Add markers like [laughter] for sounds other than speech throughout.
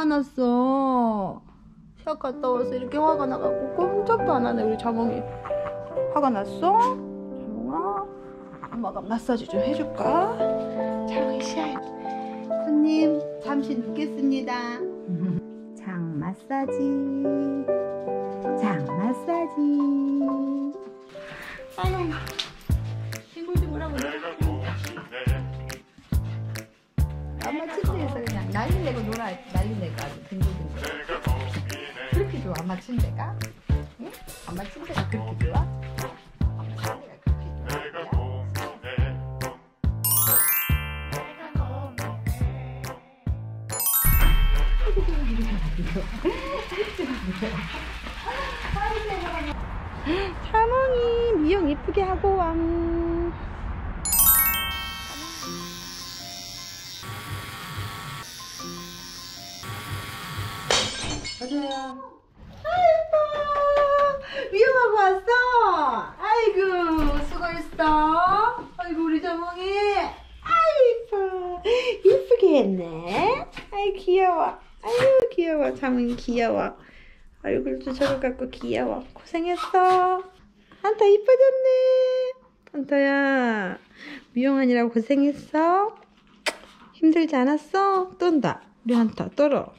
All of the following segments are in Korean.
화났어. 시합 갔다 와서 이렇게 화가 나갖고 꼼짝도 안 하네 우리 자몽이. 화가 났어? 자몽아, 엄마가 마사지 좀 해줄까? 자몽이 시합. 손님 잠시 눕겠습니다. 장 마사지. 장 마사지. 아유, 뒹굴뒹굴하고 엄마 침대에서 그냥 난리 내고 놀아 난리 내고 아주 뒹굴뒹굴. 그렇게 좋아 엄마 침대가? 응? 엄마 침대가 그렇게 좋아? 엄마 침대가 그렇게 좋아? [laughs] 자몽이 미용 예쁘게 하고 왕. 가자야. 아이고 미용하고 왔어. 아이고 수고했어. 아이고 우리 자몽이. 아이고 예쁘게 했네. 아이 귀여워. 아유 귀여워 자몽이 귀여워. 얼굴도 저거 갖고 귀여워. 고생했어. 한타 이뻐졌네. 한타야 미용하느라고 고생했어. 힘들지 않았어? 떤다. 우리 한타 떨어.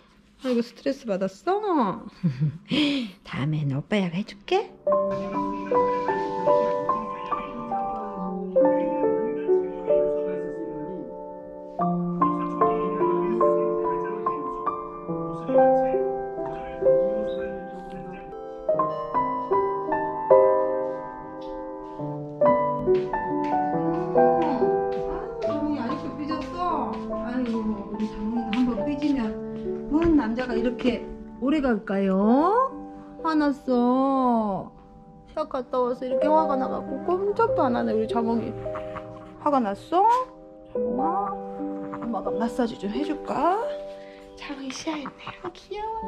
아이고 스트레스 받았어. [laughs] 다음에는 오빠가 해줄게. 뭔 남자가 이렇게 오래 갈까요? 화났어. 시합 갔다 와서 이렇게 화가 나갖고 꼼짝도 안 하네 우리 자몽이. 화가 났어? 자몽아, 엄마가 마사지 좀 해줄까? 자몽이 시야했네. 아, 귀여워.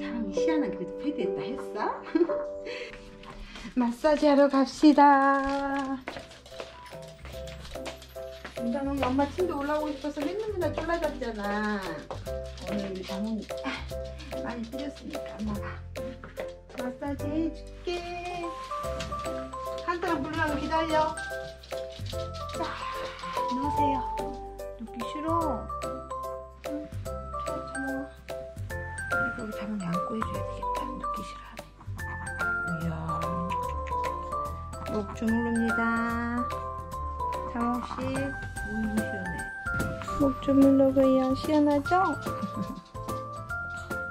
자몽이 시야는 그래도 패드했다 했어? [laughs] 마사지 하러 갑시다. 자몽이 엄마 침대 올라오고 싶어서 맨날 맨날 쫄라졌잖아. 오늘 우리 자몽이 아, 많이 뛰었으니까 엄마가 마사지 해줄게. 한 사람 부르라고 기다려. 자, 누우세요. 눕기 싫어. 자, 자몽아. 이거 우리 자몽이 안고 해줘야 되겠다. 눕기 싫어하네. 이야. 목 주무릅니다. 장옥씨 시원해 목 주물러고요 시원하죠? [laughs]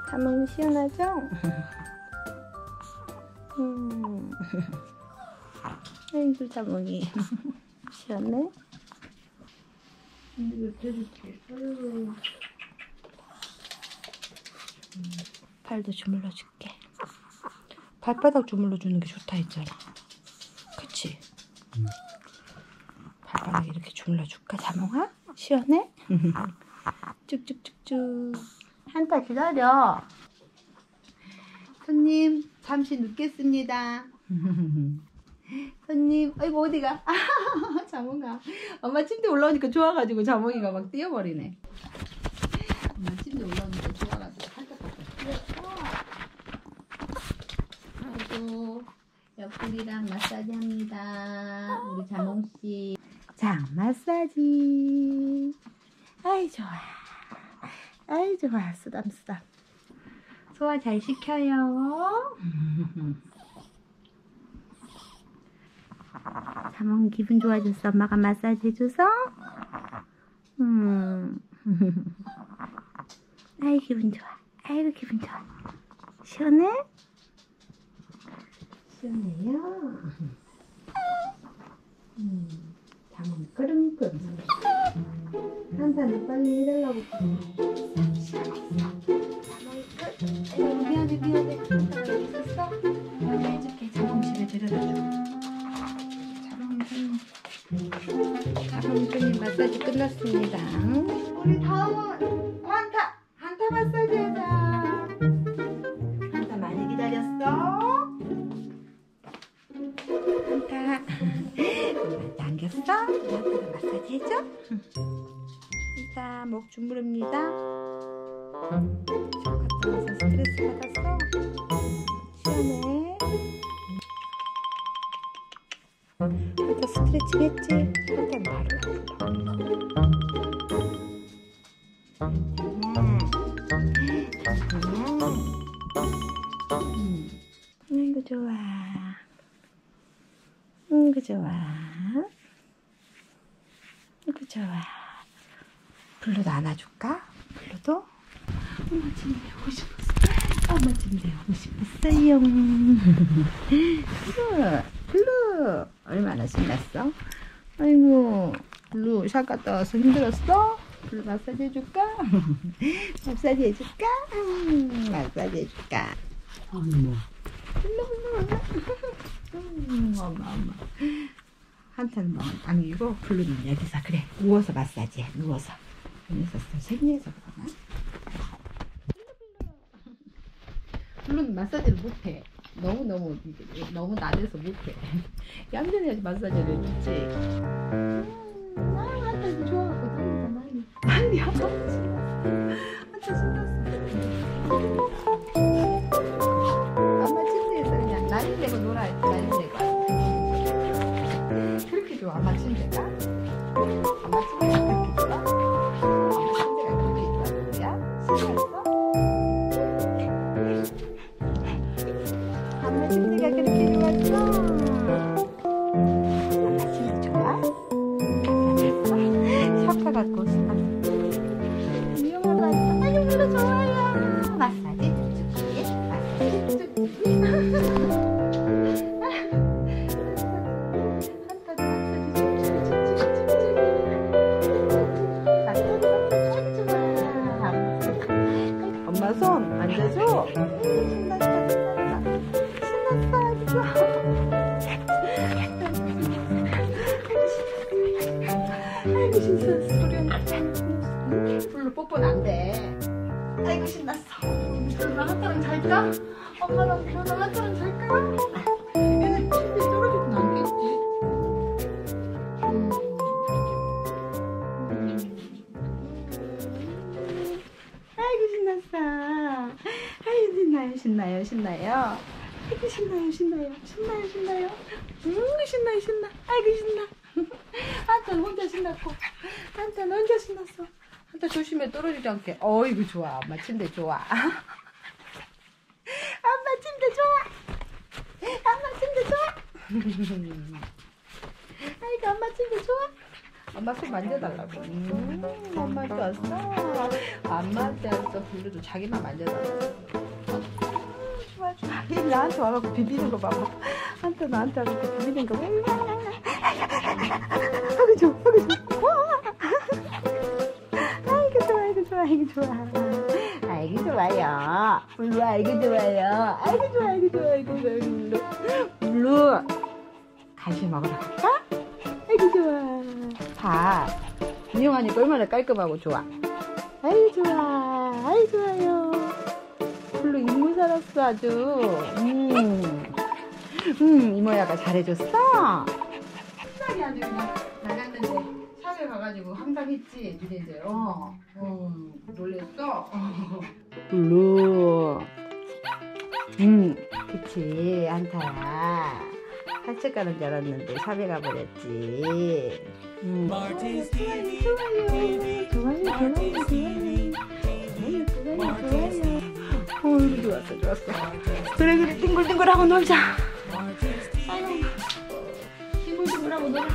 자몽이 시원하죠? 음. 아이고 자몽이 시원해? 이거 대줄게 아이고. 발도 주물러 줄게 발바닥 주물러 주는 게 좋다 했잖아 그치? 주물러줄까? 자몽아? 시원해? [laughs] 쭉쭉쭉쭉. 한타 기다려. 손님 잠시 눕겠습니다. [laughs] 손님 아이고 어디가? [laughs] 자몽아. 엄마 침대 올라오니까 좋아가지고 자몽이가 막 뛰어버리네. 엄마 침대 올라오니까 좋아가지고 한타까지 뛰었어 아이고 옆구리랑 마사지 합니다. 우리 자몽씨 장 마사지. 아이 좋아. 아이 좋아. 쓰담쓰담. 소화 잘 시켜요. 자몽 기분 좋아졌어. 엄마가 마사지 해줘서? 음. 아이 기분 좋아. 아이고 기분 좋아. 시원해? 시원해요? 음. 잠은 끄름끄름 한산은 빨리 해달라고. 미안해 미안해. 여기 있었어? 여기 해줄게 집에 데려다줘. 자몽이 손님 자몽이 손님 마사지 끝났습니다. 우리 다음은 한타 한타 마사지 해줘? 한타 목 주무릅니다 갔다 와서 스트레스 받았어? 시원해? 일단 스트레칭 했지? 일단 말을 음. 음. 아이고 좋아 아이고 좋아 아 이고 좋아 블루도 안아줄까? 블루도? 엄마 침대 오고 싶었어 엄마 침대 오고 싶었어요 블루 블루 얼마나 신났어? 아이고 블루 샷 갔다 와서 힘들었어? 블루 [laughs] 마사지 해줄까? 마사지 해줄까? 음, 마사지 해줄까? 어머 블루 블루 음, 엄마 엄마 한타 뭐 안기고 블루는 여기서 그래. 누워서 마사지 해 누워서. 여기서 생리해서 그러나? 블루는 마사지를 못해. 너무너무 너무 나대서 못해. 얌전히 마사지를 해주지. 음, 아 한탄 좋아하거든 많이 많이 한탄 한 엄마 손 만져줘. 신났다, 신났다. 신났어, 아이고, 신났어. 소리. 불로 뽀뽀는 안 돼. 아이고, 신났어. 별로 한타랑 잘까? 엄마랑 별로 한타랑 잘까? 얘는 침대 떨어지진 않겠지? 음. 아이고 신났어. 아이고 신나요 신나요 신나요. 아이고 신나요 신나요 신나요 신나요. 음 신나요 신나. 아이고 신나. [laughs] 한탄 혼자 신났고 한탄 혼자 신났어. 한탄 조심해 떨어지지 않게. 어이구 좋아 엄마 침대 좋아. [laughs] 엄마 침대 좋아. 엄마 침대 좋 아. 아이고 엄마 침대 좋아. 엄마 손 만져달라고. 음, 엄마한테 왔어. 엄마한테 왔어. 블루도 자기만 만져달라고. 좋아, 좋아. 얘 나한테 와갖고 비비는 거 봐봐. 한테 나한테 와갖고 비비는 거 봐. 아이고, 좋아, 아이고, 좋아. 아이고, 좋아, 아이고, 좋아, 아이고, 좋아. 아이고, 좋아요. 블루, 아이고, 좋아요. 아이고, 좋아, 아이고, 좋아, 아이고, 좋아, 블루. 블루, 간식 먹으러 갈까? 아이고 좋아. 밥. 인형하니까 얼마나 깔끔하고 좋아. 아이 좋아. 아이 좋아요. 별로 인물 살았어 아주. 음. 음 이모야가 잘해줬어. 한상이 아주 나갔는데 가가지고 항상 했지 니네들. 어. 어 놀랬어. 블루. 음 그치 한타야. 산책 가는 줄 알았는데 shop에 가버렸지. 음. 좋아요, 좋아요, 좋아요, 좋아요. 좋아요, 좋아요, 좋았어, 좋았어. 그래, 그래, 뒹굴뒹굴하고 놀자. 아이고, 뒹굴뒹굴하고 놀아.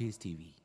on his TV.